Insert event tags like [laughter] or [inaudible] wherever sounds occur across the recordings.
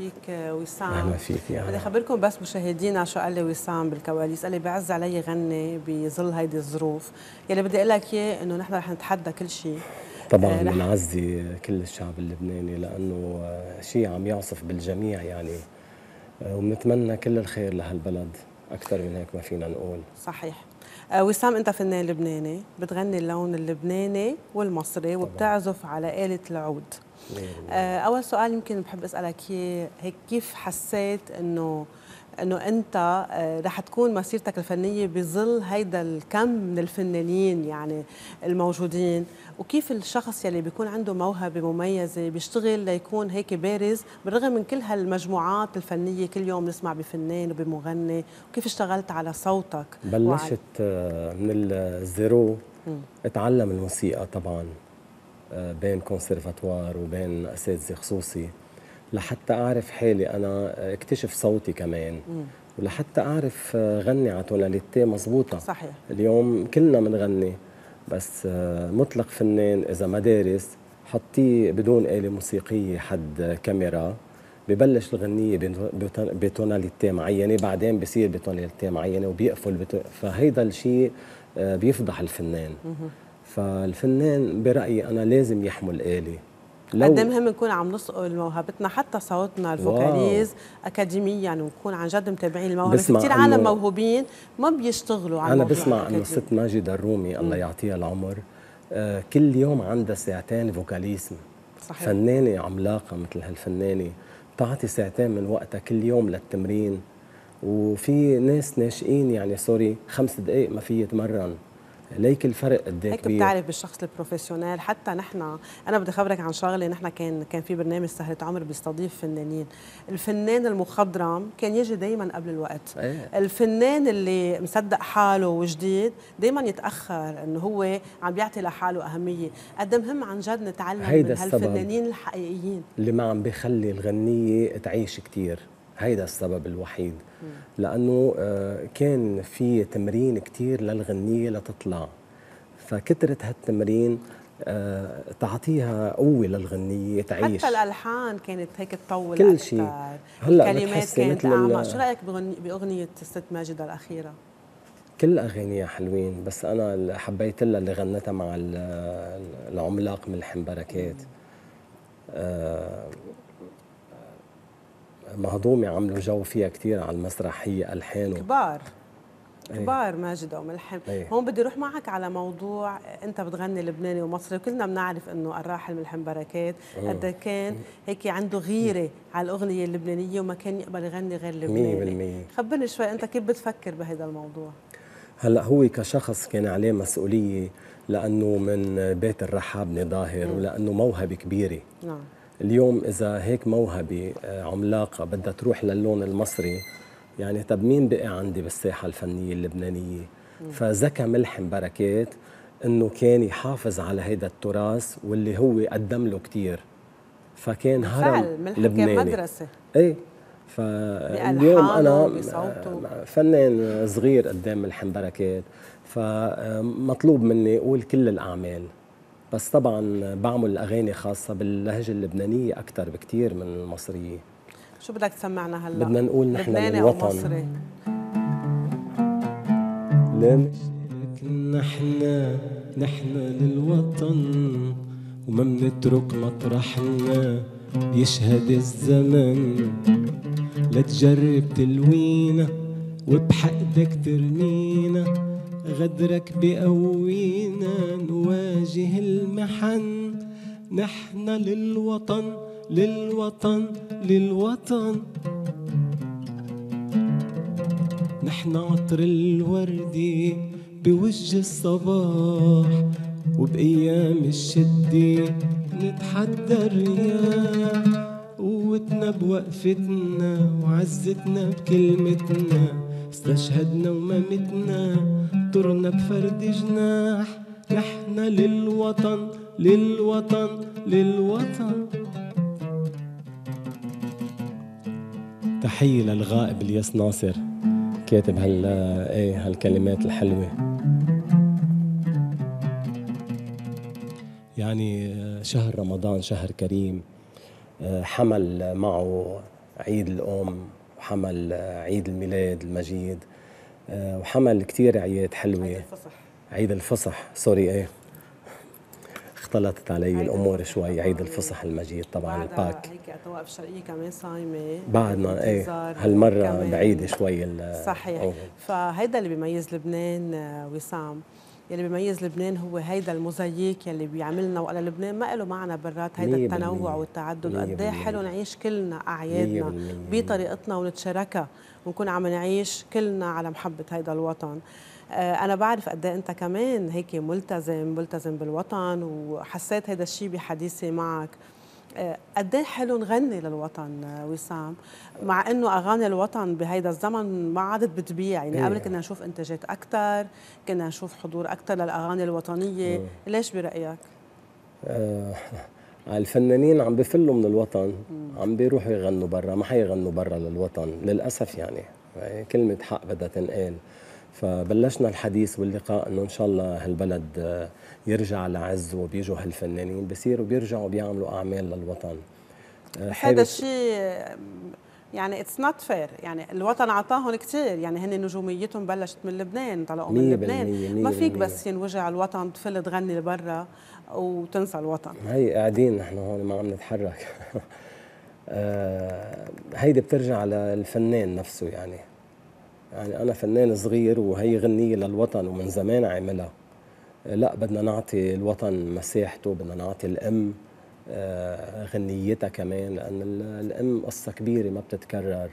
فيك وسام. أهلا فيك يا بدي هلا. أخبركم بس مشاهدينا شو قال لي وسام بالكواليس. قال لي بعز علي غني بظل هيدي الظروف. يلي بدي أقول لك إياه إنه نحن رح نتحدى كل شيء طبعا آه، بنعزي كل الشعب اللبناني لأنه آه، شيء عم يعصف بالجميع يعني. آه، وبنتمنى كل الخير لهالبلد. أكثر من هيك ما فينا نقول. صحيح. آه، وسام أنت فنان لبناني. بتغني اللون اللبناني والمصري وبتعزف على آلة العود. آه، أول سؤال يمكن بحب أسألك إياه هيك كيف حسيت إنه إنه أنت آه، رح تكون مسيرتك الفنية بظل هيدا الكم من الفنانين يعني الموجودين؟ وكيف الشخص يلي بيكون عنده موهبة مميزة بيشتغل ليكون هيك بارز بالرغم من كل هالمجموعات الفنية كل يوم نسمع بفنان وبمغني؟ وكيف اشتغلت على صوتك؟ بلشت آه، من ال zero اتعلم الموسيقى طبعا. آه، بين كونسرفاتوار وبين أساتذة خصوصي لحتى أعرف حالي أنا آه، اكتشف صوتي كمان. ولحتى أعرف آه، غني على tonalité مزبوطه صحيح. اليوم كلنا بنغني بس آه، مطلق فنان إذا مش دارس حطيه بدون آلة موسيقية حد كاميرا ببلش الغنية بتو- بتو- ب tonalité معينة بعدين بصير ب tonalité معينة وبيقفل بتو... فهيدا الشيء بيفضح الفنان. فالفنان برأيي أنا لازم يحمل آلة. قد إيه مهم نكون عم نسقل موهبتنا حتى صوتنا. ال vocalise اكاديميا ونكون عن جد متابعين الموهبة. في كثير عالم موهوبين ما بيشتغلوا على الموضوع بسمع الأكاديمي. الست ماجدة الرومي الله يعطيها العمر آه، كل يوم عندها ساعتين vocalisme. صحيح. فنانة عملاقة مثل هالفنانة بتعطي ساعتين من وقتها كل يوم للتمرين. وفي ناس ناشئين يعني sorry خمس دقائق ما في يتمرن. ليك الفرق قد إيه هيك كبير؟ بتعرف بالشخص ال professional. حتى نحن أنا بدي اخبرك عن شغله نحن كان كان في برنامج سهرة عمر بيستضيف فنانين. الفنان المخضرم كان يجي دائما قبل الوقت. إيه. الفنان اللي مصدق حاله وجديد دائما يتأخر إنه هو عم بيعطي لحاله أهمية. قد مهم عن جد نتعلم هيدا من. هالفنانين الحقيقيين. اللي ما عم بيخلي الغنية تعيش كتير. هيدا السبب الوحيد. لأنه آه، كان في تمرين كتير للغنية لتطلع. فكترة هالتمرين آه، تعطيها قوة للغنية تعيش. حتى الألحان كانت هيك تطول كل. شيء. هلأ الكلمات كانت أعمق. شو رأيك بأغنية الست ماجده الأخيرة؟ كل أغانيها حلوين بس أنا اللي حبيت لها اللي غنتها مع ال- العملاق ملحم بركات آه، مهضومة عملوا جو فيها كتير على المسرح هي ألحان و- كبار. إيه. كبار ماجدة وملحم إيه. هون بدي أروح معك على موضوع أنت بتغني لبناني ومصري وكلنا بنعرف إنه الراحل ملحم بركات. قد كان هيك عنده غيرة على الأغنية اللبنانية وما كان يقبل يغني غير مية لبناني بالمية. خبرني شوي أنت كيف بتفكر بهذا الموضوع؟ هلأ هو كشخص كان عليه مسؤولية لأنه من بيت الرحاب ظاهر ولأنه موهبة كبيرة. نعم. اليوم إذا هيك موهبة آه، عملاقة بدها تروح للون المصري يعني طب مين بقي عندي بالساحة الفنية اللبنانية؟ فذكى ملحم بركات إنه كان يحافظ على هيدا التراث واللي هو قدم له كتير. فكان هرم ملحم كان لبناني. مدرسة. إيه فاليوم أنا. فنان صغير قدام ملحم بركات فمطلوب مني أقول كل الأعمال. بس طبعا بعمل أغاني خاصة باللهجة اللبنانية أكثر بكثير من المصرية. شو بدك تسمعنا هلا؟ بدنا نقول نحن لبناني أو للوطن. مصري؟ لنشارك نحن نحن للوطن وما منترك مطرحنا يشهد الزمن. لا تجرب تلوينا وبحقدك ترمينا غدرك بقوينا نواجه المحن. نحن للوطن للوطن للوطن. نحن عطر الوردي بوجه الصباح وبأيام الشدة نتحدى الرياح قوتنا بوقفتنا وعزتنا بكلمتنا. استشهدنا وممتنا طرنا بفرد جناح نحن للوطن للوطن للوطن. تحية للغائب الياس ناصر كاتب هال إيه هالكلمات الحلوة. يعني شهر رمضان شهر كريم حمل معه عيد الأم. وحمل عيد الميلاد المجيد وحمل كثير عياد حلوة. عيد الفصح. عيد الفصح. sorry إيه. اختلطت علي الأمور شوي. عيد الفصح المجيد طبعا ال Pâques. هيك الطوائف الشرقيه كمان صايمة بعدنا إيه. هالمرة بعيدة شوي صحيح. أوه. فهيدا اللي بيميز لبنان وسام يلي بيميز لبنان هو هيدا الموزاييك يلي بيعملنا وقال لبنان ما له معنى برات هيدا التنوع والتعدد قد إيه حلو نعيش كلنا أعيادنا بطريقتنا ونتشاركها ونكون عم نعيش كلنا على محبة هيدا الوطن. أنا بعرف قد إيه أنت كمان هيك ملتزم ملتزم بالوطن وحسيت هذا الشيء بحديثي معك. قد إيه حلو نغني للوطن وسام؟ مع إنه أغاني الوطن بهيدا الزمن ما عادت بتبيع. يعني قبل كنا نشوف إنتاجات أكثر كنا نشوف حضور أكثر للأغاني الوطنية. مم. ليش برأيك؟ آه الفنانين عم بفلوا من الوطن مم. عم بيروحوا يغنوا برا ما حيغنوا برا للوطن للأسف يعني, يعني كلمة حق بدها تنقال. فبلشنا الحديث واللقاء إنه إن شاء الله هالبلد يرجع لعز وبيجوا هالفنانين بصيروا بيرجعوا بيعملوا أعمال للوطن. هذا الشيء يعني it's not fair يعني الوطن اعطاهم كثير يعني هن نجوميتهم بلشت من لبنان طلعوا من لبنان. ما فيك بس ينوجع الوطن تفل تغني لبرا وتنسى الوطن. هي قاعدين نحن هون ما عم نتحرك. [laughs] هيدي بترجع للفنان نفسه يعني. يعني أنا فنان صغير وهي غنية للوطن ومن زمان عاملها لا بدنا نعطي الوطن مساحته بدنا نعطي الأم غنيتها كمان لأن الأم قصة كبيرة ما بتتكرر.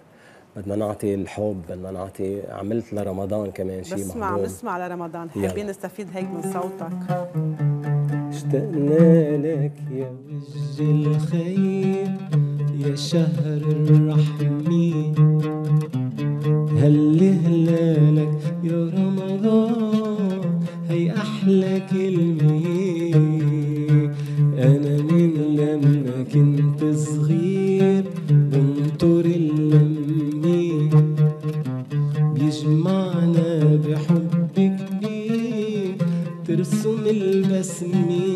بدنا نعطي الحب بدنا نعطي عملت لرمضان كمان شيء بسمع بسمع لرمضان. حابين نستفيد هيك من صوتك. اشتقنا لك يا وجه الخير يا شهر الرحمة هل هلالك يا هي أحلى كلمة أنا من لما كنت صغير بنطر اللمة بيجمعنا بحب كبير ترسم البسمة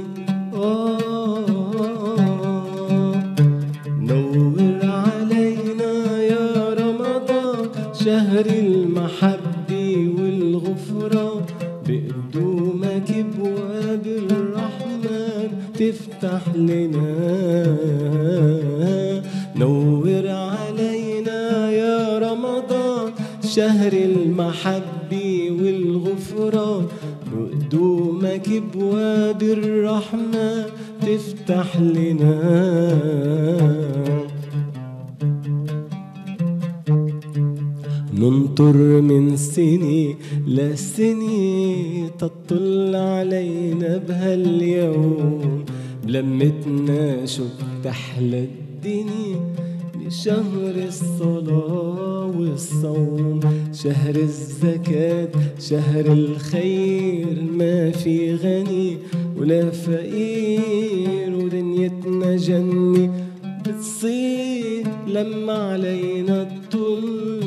بتحلى الدنيا شهر الصلاة والصوم. شهر الزكاة شهر الخير ما في غني ولا فقير. ودنيتنا جنة بتصير لما علينا الطل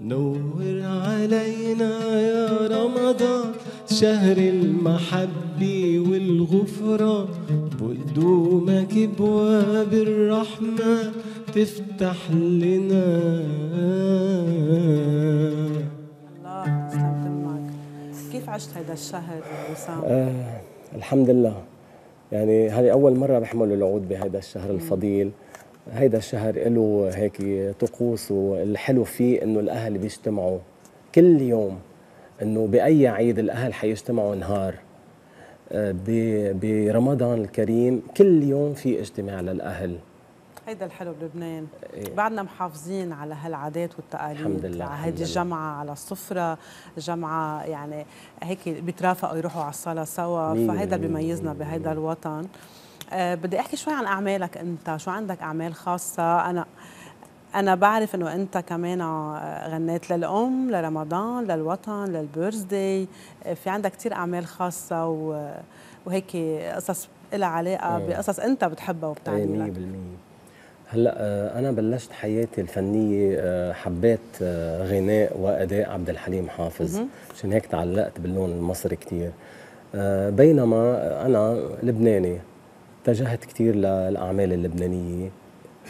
نور علينا يا رمضان شهر المحبة والغفران. بقدومك ابواب الرحمة تفتح لنا. الله تسلم تمك كيف عشت هذا الشهر وسام؟ آه الحمد لله. يعني هذه أول مرة بحمل العود بهذا الشهر الفضيل. هيدا الشهر له هيك طقوس والحلو فيه إنه الأهل بيجتمعوا كل يوم إنه بأي عيد الأهل حيجتمعوا نهار. برمضان الكريم كل يوم في اجتماع للأهل. هيدا الحلو بلبنان. إيه؟ بعدنا محافظين على هالعادات والتقاليد الحمد لله على هيدي الجمعة على السفرة جمعة يعني هيك بيترافقوا يروحوا على الصلاة سوا فهيدا بيميزنا بهيدا الوطن. أه بدي أحكي شوي عن أعمالك أنت. شو عندك أعمال خاصة؟ أنا أنا بعرف إنه أنت كمان غنيت للأم لرمضان للوطن للبيرثدي في عندك كثير أعمال خاصة وهيك قصص لها علاقة إيه. بقصص أنت بتحبها وبتعني لك 100% هلأ آه، أنا بلشت حياتي الفنية آه، حبيت آه، غناء وأداء عبد الحليم حافظ. عشان هيك تعلقت باللون المصري كثير بينما أنا لبناني. اتجهت كثير للأعمال اللبنانية.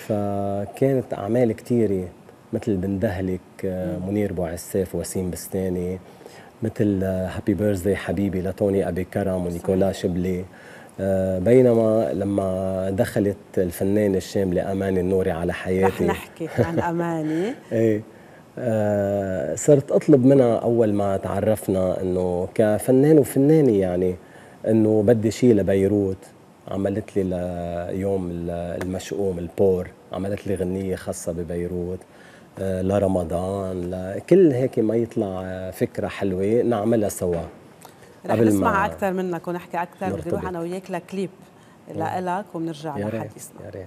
فكانت أعمال كثيره مثل بندهلك منير بو عساف وسيم بستاني مثل هابي بيرثدي حبيبي لتوني أبي كرم ونيكولا شبلي. آه، بينما لما دخلت الفنانة الشاملة أماني النوري على حياتي. رح نحكي عن [laughs] أماني. إيه. آه صرت أطلب منها أول ما تعرفنا أنه كفنان وفنانة يعني أنه بدي شيء لبيروت. عملت لي ليوم المشؤوم البور. عملت لي غنية خاصة ببيروت آه لرمضان لكل هيك ما يطلع فكرة حلوة نعملها سوا. رح نسمع أكثر منك ونحكي أكثر بدي أروح أنا وياك لكليب لك وبنرجع لحديثنا يا ريت.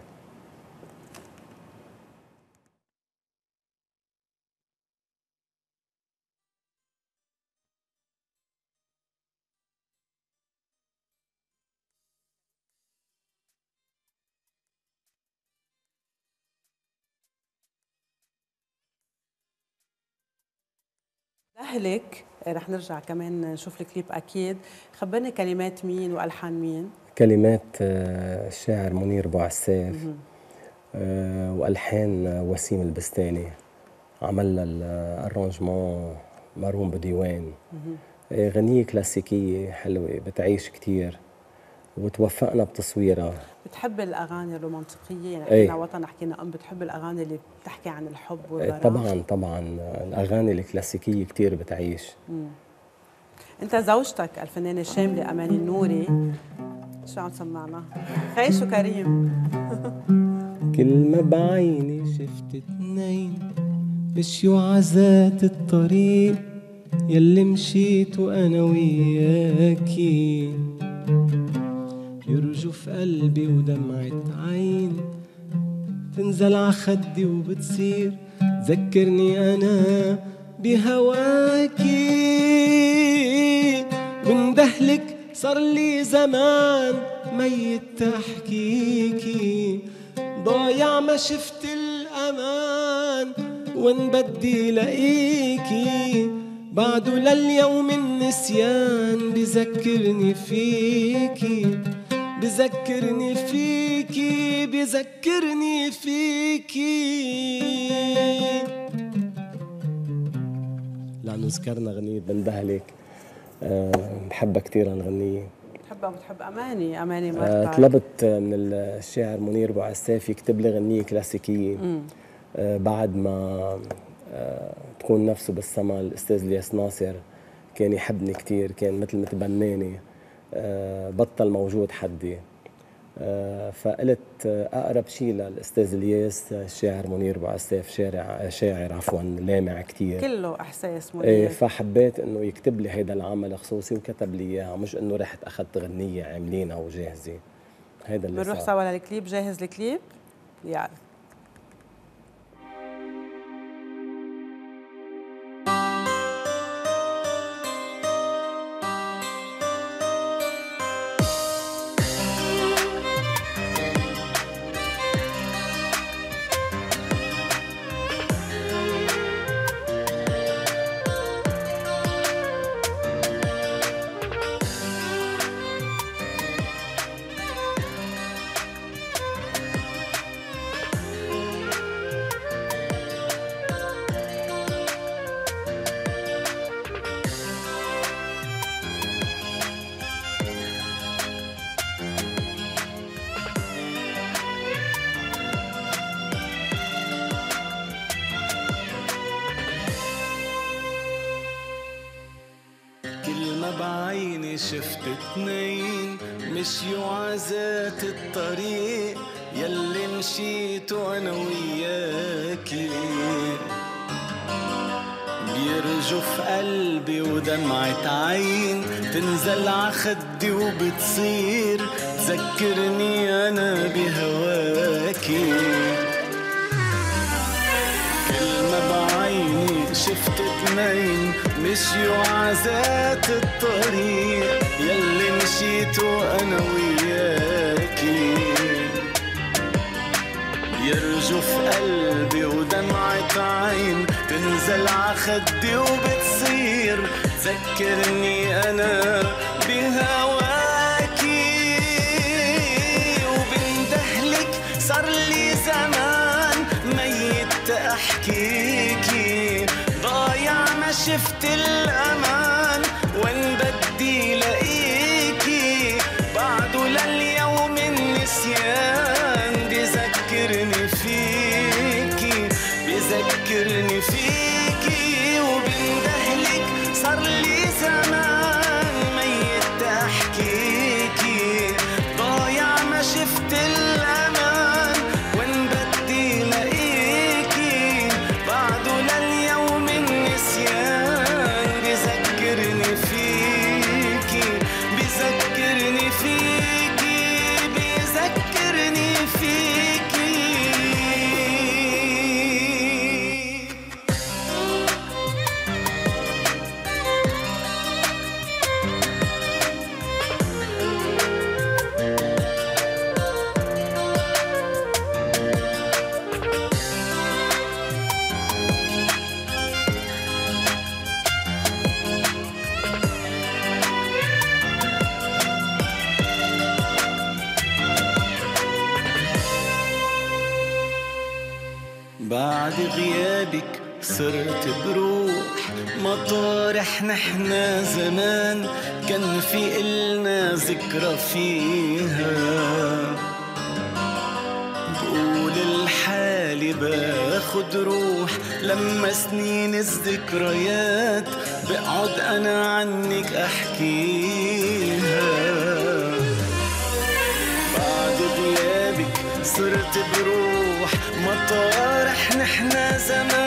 أهلك رح نرجع كمان نشوف الكليب أكيد. خبرني كلمات مين وألحان مين؟ كلمات آه، الشاعر منير أبو عساف آه، وألحان وسيم البستاني. عمل الارونجمون مروم بديوان. آه، غنية كلاسيكية حلوة بتعيش كتير. وتوفقنا بتصويرها. بتحب الأغاني الرومانتيقيه يعني إيه؟ حكينا وطن حكينا أم بتحب الأغاني اللي بتحكي عن الحب والغرام طبعا طبعا. الأغاني الكلاسيكية كثير بتعيش. مم. أنت زوجتك الفنانة الشامله أماني النوري. شو عم تسمعنا؟ خيش وكريم. [laughs] كل ما بعيني شفت اتنين بشيوعزات الطريق يلي مشيت وأنا وياكي. يرجف قلبي ودمعة عين تنزل ع خدي وبتصير ذكرني أنا بهواكي. بندهلك صار لي زمان ميت تحكيكي. ضايع ما شفت الأمان وين بدي لاقيكي بعده لليوم النسيان بذكرني فيكي. بذكرني فيكي بذكرني فيكي. لأنه ذكرنا غنية بندهلك أه بحبها كثير هالغنية بتحبها وبتحب أماني أماني أه طلبت من الشاعر منير أبو عساف يكتب لي غنية كلاسيكية. أه بعد ما تكون نفسه بالسما الأستاذ الياس ناصر كان يحبني كثير كان مثل متبناني آه، بطل موجود حدي. آه، فقلت آه، أقرب شيء للأستاذ الياس الشاعر منير أبو عساف شارع شاعر عفوا لامع كثير كله إحساس منير. إيه فحبيت إنه يكتب لي هيدا العمل خصوصي وكتب لي إياها مش إنه رحت أخذت غنية عاملينها وجاهزة. هيدا اللي بنروح سوا للكليب جاهز الكليب؟ يعني شفت اتنين مشيوا عزات الطريق يلي مشيتوا أنا وياكي. بيرجف قلبي ودمعة عين تنزل عخدي وبتصير تذكرني أنا بهواكي. كل ما بعيني شفت اتنين مشيوا عزات الطريق. يلي مشيتوا أنا وياكي. يرجف قلبي ودمعة عين تنزل عخدي وبتصير. تذكرني أنا نحنا زمان كان في إلنا ذكرى فيها. بقول الحالي باخد روح لما سنين الذكريات بقعد أنا عنك أحكيها. بعد غيابك صرت بروح مطارح نحنا زمان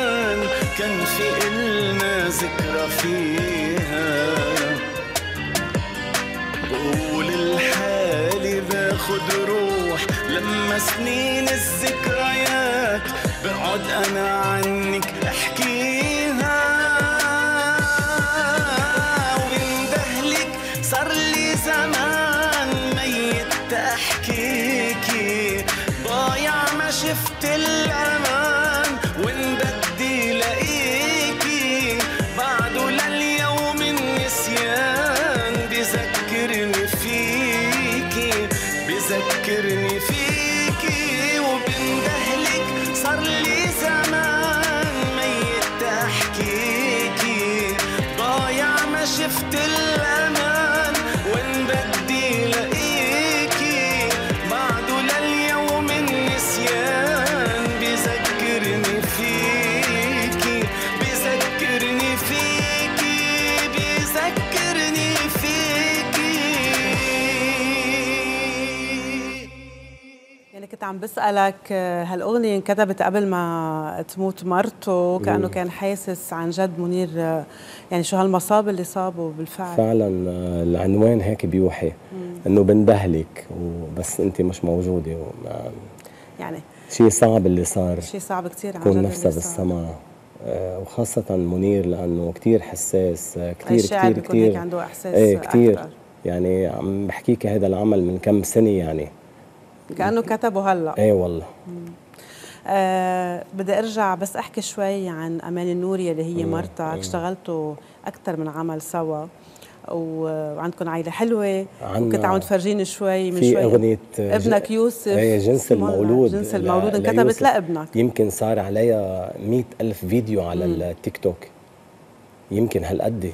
كان في إلنا ذكرى فيها. بقول الحالي باخد روح لما سنين الذكريات بقعد أنا عنك عم بسألك آه، هالأغنية انكتبت قبل ما تموت مرته؟ كأنه كان حاسس عن جد منير آه، يعني شو هالمصاب اللي صابه بالفعل؟ فعلا آه، العنوان هيك بيوحي إنه بندهلك وبس أنت مش موجودة وما يعني شيء صعب اللي صار. شيء صعب كثير عن جد نفسها. بالسماء. وخاصة منير لأنه كتير حساس بيكون هيك كتير. عنده إحساس إيه كتير. أكتر. يعني عم بحكيك هذا العمل من كم سنة يعني. كأنه كتبه هلا. إيه والله. آه بدي أرجع بس أحكي شوي عن أمان النوري اللي هي مرتك. اشتغلتوا أكثر من عمل سوا وعندكم عائلة حلوة. وكنت عم تفرجيني شوي من في شوي أغنية آه، ابنك يوسف. إيه جنس اسمه المولود. جنس المولود. انكتبت. لابنك. يمكن صار عليها مئة ألف فيديو على التيك توك. يمكن هالقد.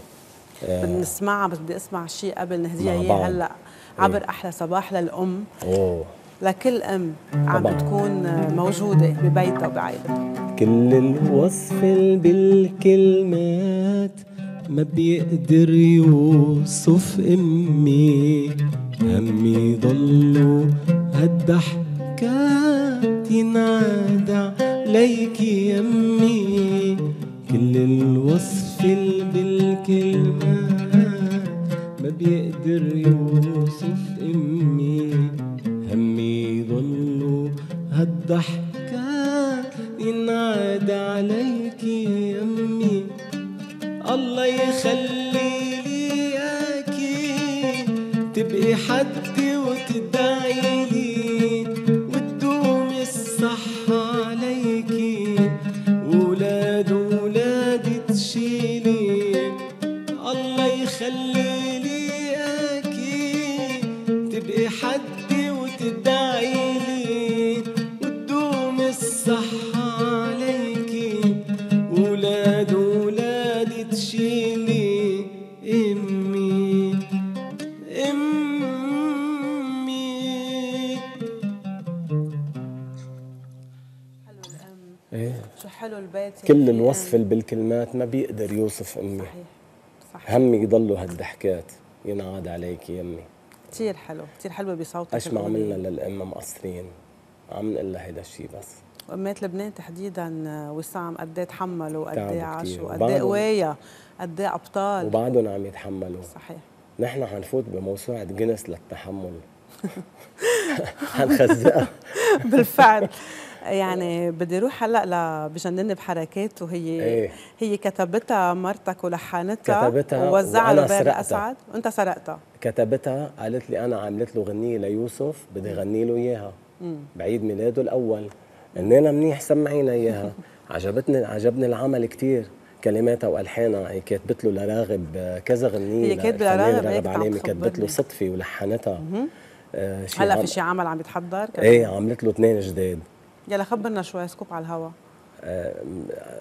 بدي نسمعها بس بدي أسمع شيء قبل نهديها إياه بعض. هلا. عبر أحلى صباح للأم. أوه. لكل أم عم. بتكون موجودة ببيتها وبعائلتها. كل الوصف بالكلمات ما بيقدر يوصف أمي همي ضلوا هالضحكات ينادى عليكي يمي كل الوصف بالكلمات ما بيقدر يوصف أمي. هالضحكات ينادى عليكي يمي الله يخلي لي إياكي. تبقي حدي وتدعي كل الوصف بالكلمات ما بيقدر يوصف أمي. صحيح. صحيح. همي يضلوا هالضحكات. ينعاد عليك يمي كثير حلو. كثير حلوة بصوتك إيش ما. عملنا للام مقصرين. عم نقول لها هيدا الشيء بس. وامات لبنان تحديدا آه، وسام قد إيه تحملوا قد إيه عاشوا. قد إيه قوية قد إيه أبطال. وبعدهم عم يتحملوا. صحيح. نحن حنفوت بموسوعة جينيس للتحمل. [laughs] حنخزقها. [laughs] بالفعل. يعني بدي أروح هلأ ل بجنني بحركات وهي إيه. هي كتبتها مرتك ولحنتها كتبتها ووزعها لبير سرقتها. اسعد وأنت سرقتها. كتبتها قالت لي أنا عملت له غنية ليوسف بدي غني له إياها. بعيد ميلاده الأول. قلنا منيح سمعينا إياها. [laughs] عجبتني عجبني العمل كتير. كلماتها وألحانها هي كاتبت له لراغب كذا غنية هي للفنان لراغب، راغب عم علامي كاتبت له. صدفة ولحنتها. آه، هلأ في شي عمل عم يتحضر؟ إيه عملت له اثنين جداد. يلا خبرنا شوي سكوب على الهوا. آه،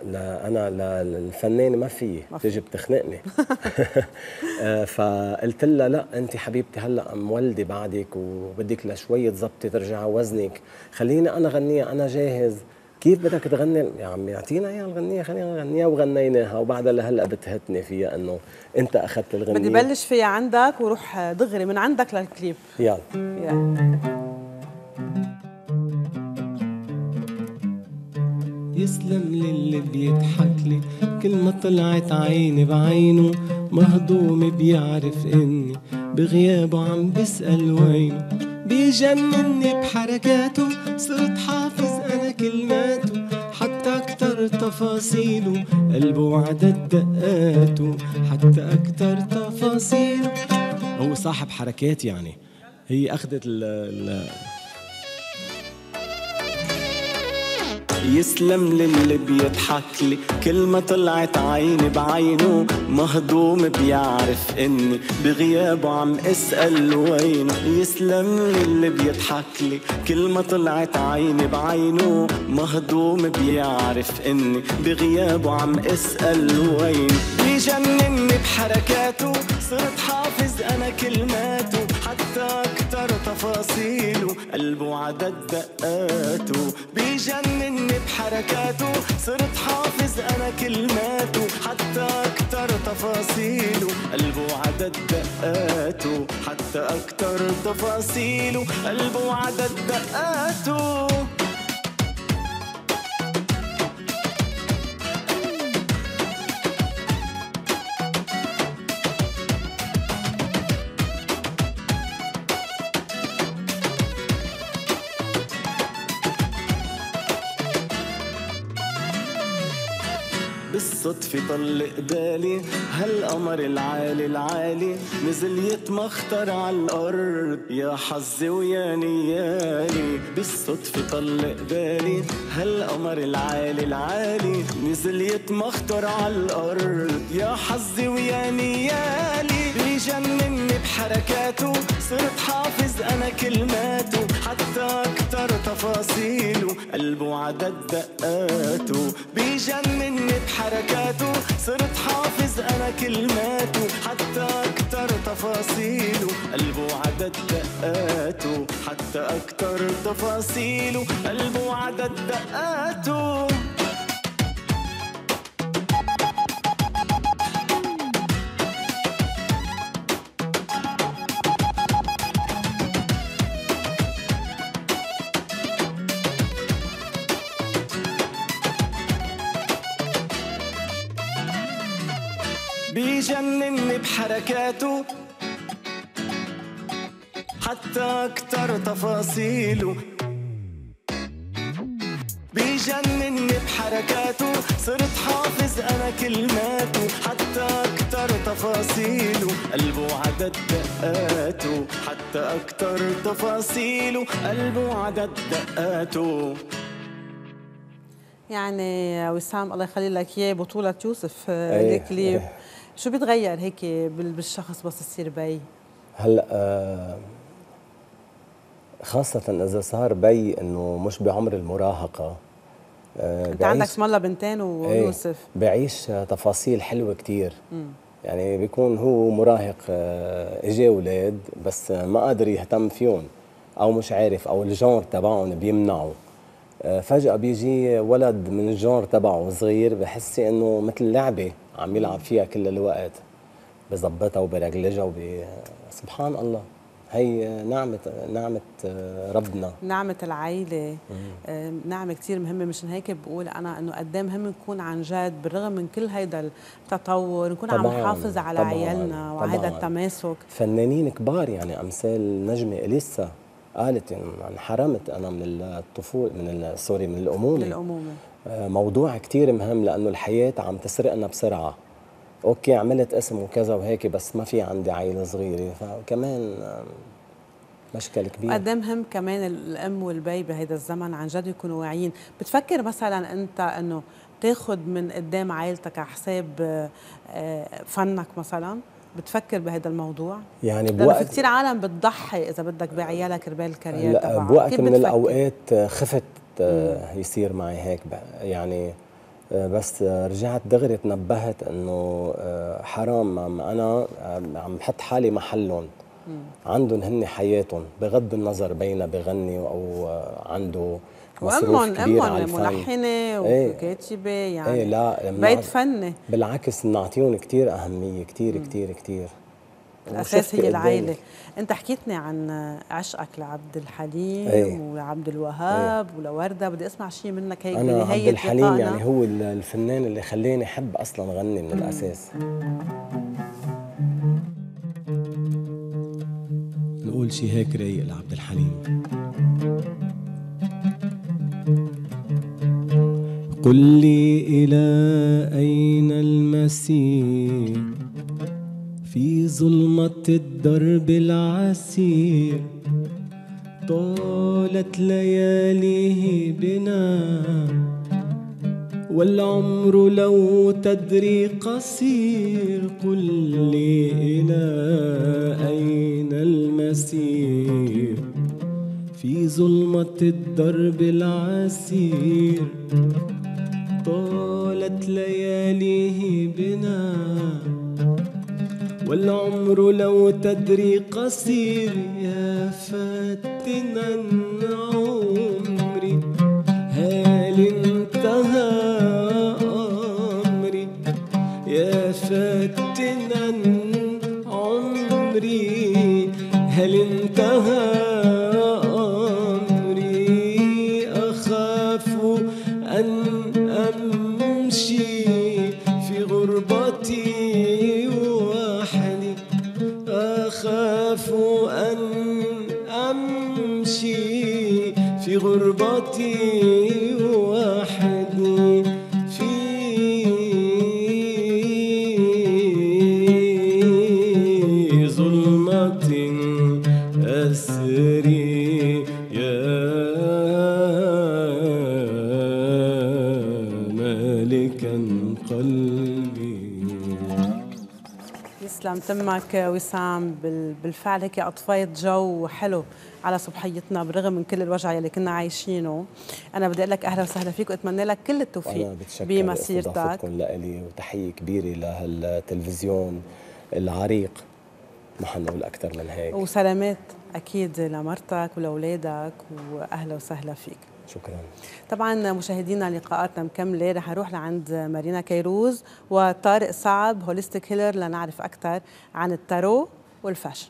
لا أنا لا الفنانه ما في ما في. تيجي بتخنقني. [laughs] آه، فقلت لها لا أنت حبيبتي هلأ مولدة بعدك وبدك لشوي تظبطي ترجعي وزنك. خليني أنا غنيها أنا جاهز. كيف بدك تغني؟ يا عمي أعطينا إياها الغنية خلينا نغنيها وغنيناها. وبعدها لهلأ بتهتني فيها إنه أنت أخذت الغنية. بدي بلش فيها عندك وروح دغري من عندك للكليب. يلا. يلا. يسلم للي بيضحك لي. كل ما طلعت عيني بعينه مهضوم بيعرف إني بغيابه عم بسأل وينه بيجنني بحركاته صرت حافظ أنا كلماته. حتى أكتر تفاصيله قلبه وعدد دقاته حتى أكتر تفاصيله. هو صاحب حركات يعني. هي أخذت ال يسلم للي بيضحك لي. كل ما طلعت عيني بعينه مهضوم بيعرف إني بغيابه عم أسأل وينه. يسلم للي بيضحك لي. كل ما طلعت عيني بعينه مهضوم بيعرف إني بغيابه عم أسأل وينه. بيجنني بحركاته صرت حافظ أنا كلماته حتى أكتر تفاصيله قلبه عدد دقاته. بيجنني بحركاته. صرت حافظ أنا كلماته. حتى أكتر تفاصيله قلبه عدد دقاته. حتى أكتر تفاصيله قلبه عدد دقاته. بالصدفة طل قبالي هالقمر العالي العالي نزل يتمخطر على الأرض. يا حظي ويا نيالي. بالصدفة طل قبالي هالقمر العالي العالي نزل يتمخطر على الأرض. يا حظي ويا نيالي بيجنني بحركاته. صرت حافظ أنا كلماته حتى أكتر تفاصيله. قلبه عدد دقاته بيجنني بحركاته. صرت حافظ أنا كلماته حتى أكتر تفاصيله قلبه عدد دقاته حتى أكتر تفاصيله قلبه عدد دقاته. بحركاته حتى أكتر تفاصيله بيجنني بحركاته صرت حافظ أنا كلماته حتى أكتر تفاصيله قلبه عدد دقاته حتى أكتر تفاصيله قلبه عدد دقاته يعني وسام الله يخلي لك إياه بطولة يوسف أيه، الكليب أيه. شو بيتغير هيك بال- بالشخص بس يصير بي؟ هلأ آه، خاصة إذا صار بي إنه مش بعمر المراهقة آه، أنت عندك اسم الله بنتين ويوسف. بعيش تفاصيل حلوة كتير. يعني بيكون هو مراهق آه، اجى أولاد بس ما قادر يهتم فيهم أو مش عارف أو الجور تبعهم بيمنعه. آه، فجأة بيجي ولد من الجور تبعه صغير بحسي إنه مثل لعبة. عم يلعب فيها كل الوقت بظبطها وبرجلجها وب... سبحان الله. هي نعمة نعمة آه، ربنا. نعمة العائلة آه، نعمة كتير مهمة. مشان هيك بقول أنا إنه قد مهم نكون عن جد بالرغم من كل هيدا التطور نكون عم نحافظ على طبعاً، عيالنا وعلى هيدا. التماسك فنانين كبار يعني أمثال نجمة إليسا قالت يعني انحرمت أنا من الطفوله من سوري من الأمومة. للأمومة آه، موضوع كتير مهم لأنه الحياة عم تسرقنا بسرعة. okay عملت اسم وكذا وهيك بس ما في عندي عائله صغيرة. فكمان مشكل كبير. وقد إيه مهم كمان الأم والبي بهيدا الزمن عن جد يكونوا واعيين؟ بتفكر مثلا أنت إنه تاخد من قدام عائلتك على حساب آه، فنك مثلا؟ بتفكر بهذا الموضوع؟ يعني لأنه في بوقت كثير عالم بتضحي إذا بدك بعيالها كرمال ال carrière تبعها بوقت من؟ الأوقات آه، خفت يصير معي هيك. يعني آه، بس آه، رجعت دغري تنبهت إنه آه، حرام. عم أنا عم بحط حالي محلهم. عندهم هن حياتهم بغض النظر بينها بغني أو آه، عنده مصروف وأمهم كبير على امهم الفن. ملحنه إيه. وكاتبه يعني إيه لا بيت فني بالعكس بنعطيهم كثير أهمية كثير كثير كثير الأساس هي العائلة. أنت حكيتني عن عشقك لعبد الحليم إيه. ولعبد الوهاب ولوردة. بدي أسمع شيء منك هيك أنا عبد الحليم. يعني هو ال- الفنان اللي خلاني أحب أصلا غني من الأساس. نقول شي هيك رايق لعبد الحليم. قل لي إلى أين المسير في ظلمة الدرب العسير طالت لياليه بنا والعمر لو تدري قصير قل لي إلى أين المسير؟ في ظلمة الدرب العسير طالت لياليه بنا. والعمر لو تدري قصير يا فاتنا عمري هل انتهى أمري يا فاتنا عمري هل انتهى في غربتي وحدي في ظلمة أسري. يا مالكا قلبي. يسلم تمك وسام بال- بالفعل هيك أطفيت جو حلو. على صبحيتنا بالرغم من كل الوجع يلي كنا عايشينه. أنا بدي أقول لك أهلا وسهلا فيك وأتمنى لك كل التوفيق بمسيرتك لإلي وتحية كبيرة لهالتلفزيون العريق. ما حنقول أكثر من هيك. وسلامات أكيد لمرتك ولأولادك واهلا وسهلا فيك. شكرا. طبعا مشاهدينا لقاءاتنا مكملة. رح نروح لعند مارينا كيروز وطارق صعب هوليستيك هيلر لنعرف أكثر عن التارو والفاشن